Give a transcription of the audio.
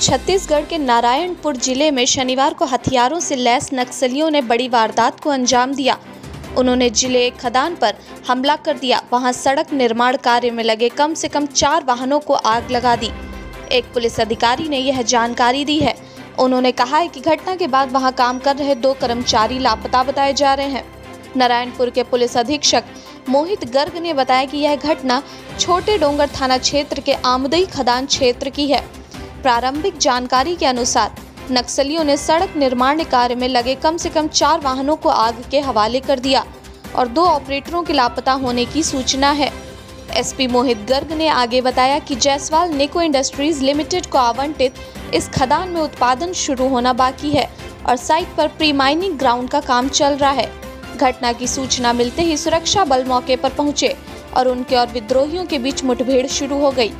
छत्तीसगढ़ के नारायणपुर ज़िले में शनिवार को हथियारों से लैस नक्सलियों ने बड़ी वारदात को अंजाम दिया। उन्होंने ज़िले खदान पर हमला कर दिया। वहाँ सड़क निर्माण कार्य में लगे कम से कम चार वाहनों को आग लगा दी। एक पुलिस अधिकारी ने यह जानकारी दी है। उन्होंने कहा है कि घटना के बाद वहाँ काम कर रहे दो कर्मचारी लापता बताए जा रहे हैं। नारायणपुर के पुलिस अधीक्षक मोहित गर्ग ने बताया कि यह घटना छोटे डोंगर थाना क्षेत्र के आमदई खदान क्षेत्र की है। प्रारंभिक जानकारी के अनुसार, नक्सलियों ने सड़क निर्माण कार्य में लगे कम से कम चार वाहनों को आग के हवाले कर दिया और दो ऑपरेटरों के लापता होने की सूचना है। एसपी मोहित गर्ग ने आगे बताया कि जायसवाल निको इंडस्ट्रीज़ लिमिटेड को आवंटित इस खदान में उत्पादन शुरू होना बाकी है और साइट पर प्री माइनिंग ग्राउंड का काम चल रहा है। घटना की सूचना मिलते ही सुरक्षा बल मौके पर पहुँचे और उनके और विद्रोहियों के बीच मुठभेड़ शुरू हो गई।